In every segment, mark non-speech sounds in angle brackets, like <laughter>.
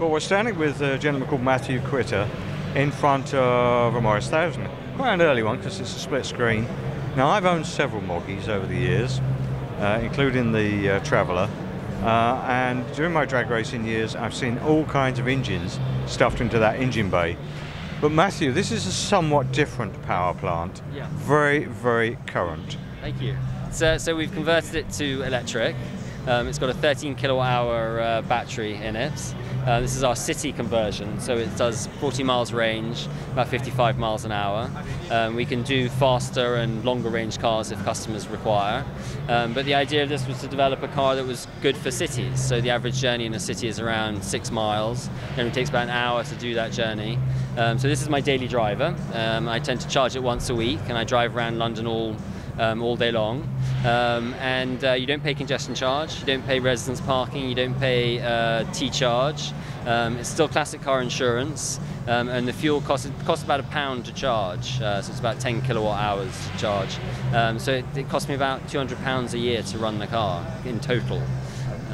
Well, we're standing with a gentleman called Matthew Quitter in front of a Morris 1000. Quite an early one because it's a split screen. Now, I've owned several Moggies over the years, uh, including the uh, Traveller. Uh, and during my drag racing years, I've seen all kinds of engines stuffed into that engine bay. But Matthew, this is a somewhat different power plant. Yeah. Very, very current. Thank you. So, so we've converted it to electric. Um, it's got a 13 kilowatt hour uh, battery in it. Uh, this is our city conversion, so it does 40 miles range, about 55 miles an hour. Um, we can do faster and longer range cars if customers require. Um, but the idea of this was to develop a car that was good for cities. So the average journey in a city is around six miles, and it takes about an hour to do that journey. Um, so this is my daily driver. Um, I tend to charge it once a week, and I drive around London all um, all day long. Um, and uh, you don't pay congestion charge, you don't pay residence parking, you don't pay uh, T-charge. Um, it's still classic car insurance, um, and the fuel costs, costs about a pound to charge, uh, so it's about 10 kilowatt hours to charge. Um, so it, it costs me about 200 pounds a year to run the car in total.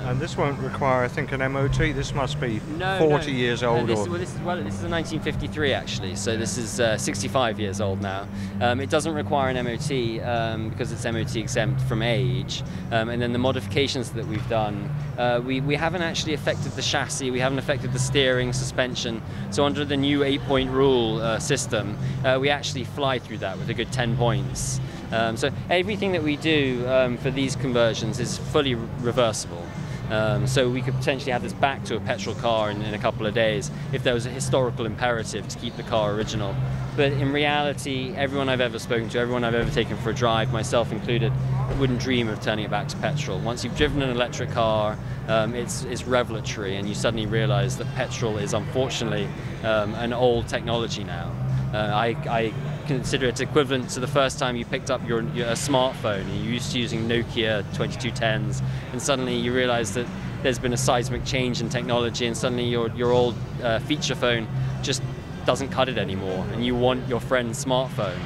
And this won't require, I think, an MOT. This must be No, 40 no. years No, old. this, or, well, this is, well, this is a 1953 actually, so this is uh, 65 years old now. Um, it doesn't require an MOT um, because it's MOT exempt from age. Um, and then the modifications that we've done, uh, we, we haven't actually affected the chassis, we haven't affected the steering, suspension. So under the new eight-point rule uh, system, uh, we actually fly through that with a good 10 points. Um, so everything that we do um, for these conversions is fully re- reversible. Um, so we could potentially have this back to a petrol car in, in a couple of days if there was a historical imperative to keep the car original. But in reality, everyone I've ever spoken to, everyone I've ever taken for a drive, myself included, wouldn't dream of turning it back to petrol. Once you've driven an electric car, um, it's, it's revelatory, and you suddenly realize that petrol is unfortunately um, an old technology now. Uh, I, I consider it equivalent to the first time you picked up your, your a smartphone and you're used to using Nokia 2210s, and suddenly you realize that there's been a seismic change in technology, and suddenly your, your old uh, feature phone just doesn't cut it anymore, and you want your friend's smartphone.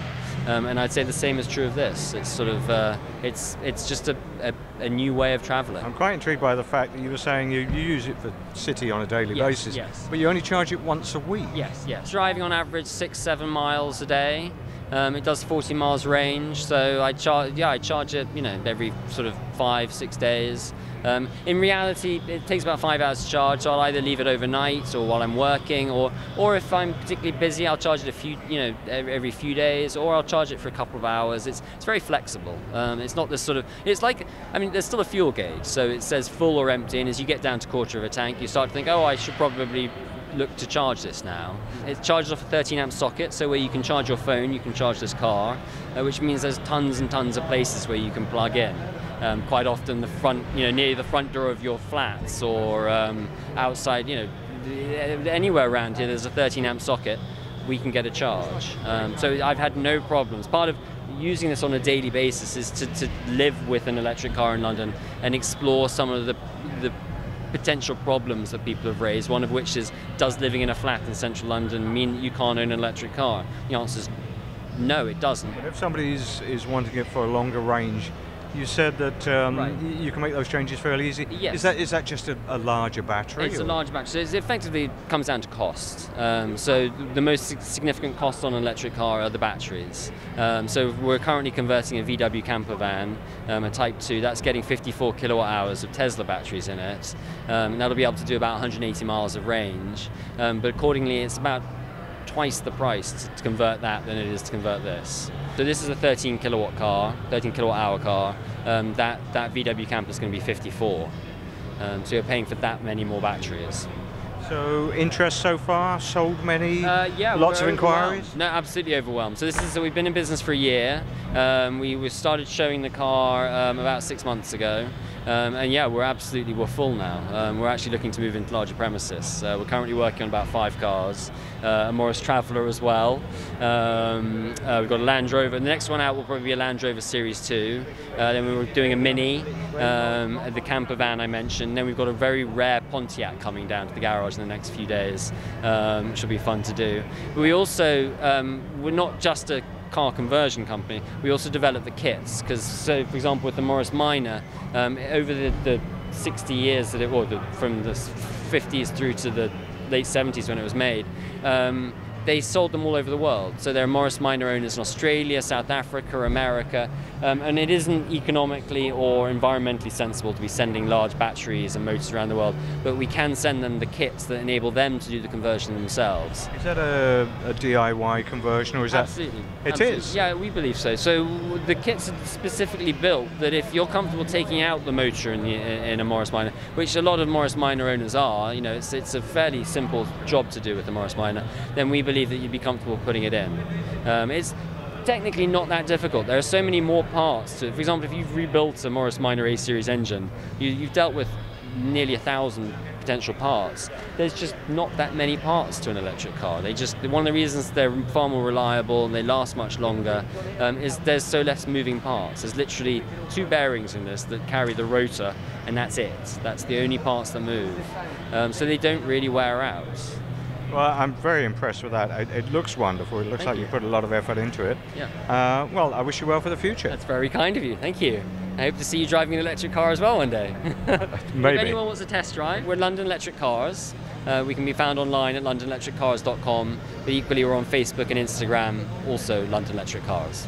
Um, and I'd say the same is true of this. It's sort of uh, it's it's just a, a, a new way of traveling. I'm quite intrigued by the fact that you were saying you, you use it for city on a daily Yes, basis, yes. but you only charge it once a week. Yes, yes. Driving on average six, seven miles a day. Um, it does 40 miles range, so I charge. Yeah, I charge it. You know, every sort of five, six days. Um, in reality, it takes about five hours to charge, so I'll either leave it overnight or while I'm working, or or if I'm particularly busy, I'll charge it a few, you know, every few days, or I'll charge it for a couple of hours. It's it's very flexible. Um, it's not this sort of. It's like, I mean, there's still a fuel gauge, so it says full or empty, and as you get down to quarter of a tank, you start to think, oh, I should probably look to charge this now. It charges off a 13 amp socket, so where you can charge your phone, you can charge this car, uh, which means there's tons and tons of places where you can plug in. Um, quite often, the front, you know, near the front door of your flats or um, outside, you know, anywhere around here, there's a 13 amp socket. We can get a charge. Um, so I've had no problems. Part of using this on a daily basis is to, to live with an electric car in London and explore some of the the potential problems that people have raised, one of which is does living in a flat in central London mean that you can't own an electric car? The answer is no, it doesn't. But if somebody is, is wanting it for a longer range, you said that um, Right. y- you can make those changes fairly easy. Yes. Is that is that just a, a larger battery? It's a or- large battery. So it's effectively comes down to cost. Um, so the most significant cost on an electric car are the batteries. Um, so we're currently converting a VW camper van, um, a Type 2. That's getting 54 kilowatt hours of Tesla batteries in it. Um, and that'll be able to do about 180 miles of range. Um, but accordingly, it's about twice the price to, convert that than it is to convert this. So this is a 13 kilowatt car, 13 kilowatt hour car. Um, that that VW camper is going to be 54. Um, so you're paying for that many more batteries. So interest so far? Sold many? Uh, yeah, Lots of inquiries. No, absolutely overwhelmed. So this is so we've been in business for a year. Um, we, we started showing the car um, about six months ago, um, and yeah, we're absolutely we're full now. Um, we're actually looking to move into larger premises. Uh, we're currently working on about five cars, uh, a Morris Traveller as well. Um, uh, we've got a Land Rover. The next one out will probably be a Land Rover Series Two. Uh, then we were doing a Mini, um, the camper van I mentioned. Then we've got a very rare Pontiac coming down to the garage in the next few days, um, which will be fun to do. But we also um, we're not just a car conversion company. We also develop the kits because, so for example, with the Morris Minor, um, over the, the 60 years that it was, from the 50s through to the late 70s when it was made. Um, they sold them all over the world. So there are Morris Minor owners in Australia, South Africa, America, um, and it isn't economically or environmentally sensible to be sending large batteries and motors around the world, but we can send them the kits that enable them to do the conversion themselves. Is that a, a DIY conversion or is Absolutely. that? It Absolutely. is? Yeah, we believe so. So the kits are specifically built that if you're comfortable taking out the motor in, the, in a Morris Minor, which a lot of Morris Minor owners are, you know, it's, it's a fairly simple job to do with the Morris Minor, then we believe that you'd be comfortable putting it in. Um, it's technically not that difficult. There are so many more parts. To, for example, if you've rebuilt a Morris Minor A series engine, you, you've dealt with nearly a thousand potential parts. There's just not that many parts to an electric car. They just one of the reasons they're far more reliable and they last much longer um, is there's so less moving parts. There's literally two bearings in this that carry the rotor, and that's it. That's the only parts that move. Um, so they don't really wear out. Well, I'm very impressed with that. It, it looks wonderful. It looks Thank like you. you. put a lot of effort into it. Yeah. Uh, well, I wish you well for the future. That's very kind of you. Thank you. I hope to see you driving an electric car as well one day. <laughs> <laughs> Maybe. If anyone wants a test drive, we're London Electric Cars. Uh, we can be found online at londonelectriccars.com, but equally we're on Facebook and Instagram, also London Electric Cars.